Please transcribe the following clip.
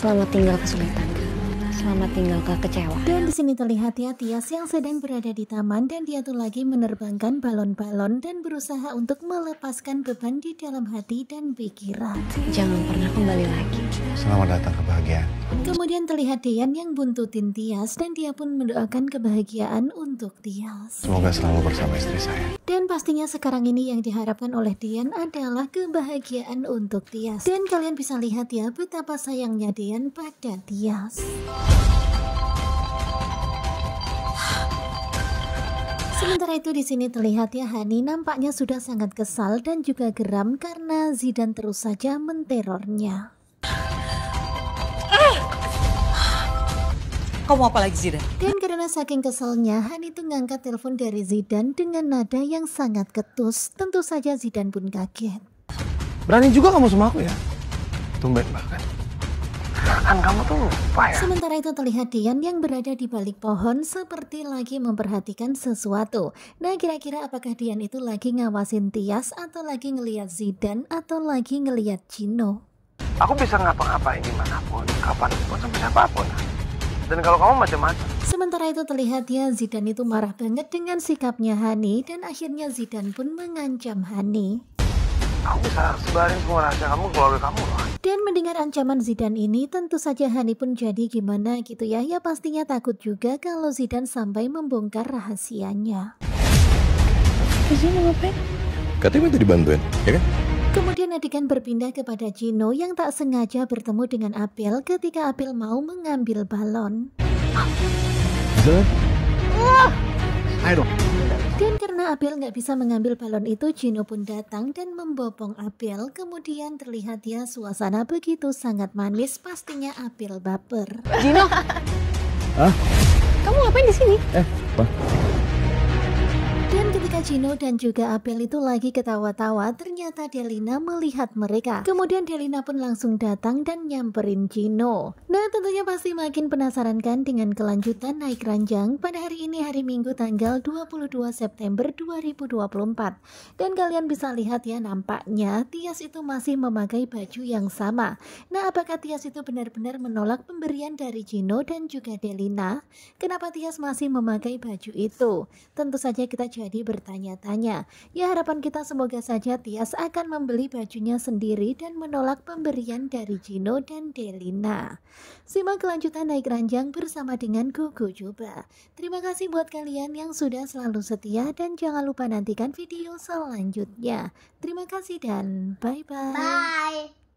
Selamat tinggal kesulitan. Selamat tinggal kekecewa. Dan di sini terlihat ya Tias yang sedang berada di taman dan dia tuh lagi menerbangkan balon-balon dan berusaha untuk melepaskan beban di dalam hati dan pikiran. Jangan pernah kembali lagi. Selamat datang kebahagiaan. Kemudian terlihat Dian yang buntutin Tias dan dia pun mendoakan kebahagiaan untuk Tias. Semoga selalu bersama istri saya. Dan pastinya sekarang ini yang diharapkan oleh Dian adalah kebahagiaan untuk Tias. Dan kalian bisa lihat ya betapa sayangnya Dian pada Tias. Sementara itu di sini terlihat ya Hani nampaknya sudah sangat kesal dan juga geram karena Zidan terus saja menterornya. Kamu apa lagi Zidan? Dan karena saking keselnya, Hani itu ngangkat telepon dari Zidan dengan nada yang sangat ketus. Tentu saja Zidan pun kaget. Berani juga kamu sama aku ya? Tumben bahkan. Kan kamu tuh lupa ya? Sementara itu terlihat Dian yang berada di balik pohon seperti lagi memperhatikan sesuatu. Nah kira-kira apakah Dian itu lagi ngawasin Tias atau lagi ngeliat Zidan atau lagi ngeliat Cino? Aku bisa ngapa-ngapain di mana pun, kapan pun, sama siapa pun. Dan kalau kamu macam-macam, Sementara itu terlihat ya Zidan itu marah banget dengan sikapnya Hani dan akhirnya Zidan pun mengancam Hani. Aku bisa sebarin semua rahasia kamu ke keluarga kamu loh. Dan mendengar ancaman Zidan ini tentu saja Hani pun jadi gimana gitu ya Ya pastinya takut juga kalau Zidan sampai membongkar rahasianya Katanya minta dibantuin, ya kan? Kemudian adegan berpindah kepada Gino yang tak sengaja bertemu dengan Apel ketika Apel mau mengambil balon Bisa kan? Ayo dong. Dan karena Abel nggak bisa mengambil balon itu, Gino pun datang dan membopong Abel. Kemudian terlihat ya suasana begitu sangat manis, pastinya Abel baper. Gino. Hah? Kamu ngapain di sini? Eh, apa? Gino dan juga Abel itu lagi ketawa-tawa, ternyata Delina melihat mereka. Kemudian Delina pun langsung datang dan nyamperin Gino. Nah tentunya pasti makin penasaran kan dengan kelanjutan naik ranjang pada hari ini hari Minggu tanggal 22 September 2024. Dan kalian bisa lihat ya nampaknya Tias itu masih memakai baju yang sama. Nah apakah Tias itu benar-benar menolak pemberian dari Gino dan juga Delina? Kenapa Tias masih memakai baju itu? Tentu saja kita jadi bertanya-tanya. Ya harapan kita semoga saja Tias akan membeli bajunya sendiri dan menolak pemberian dari Gino dan Delina. Simak kelanjutan naik ranjang bersama dengan Gugu Juba. Terima kasih buat kalian yang sudah selalu setia dan jangan lupa nantikan video selanjutnya. Terima kasih dan bye-bye. Bye.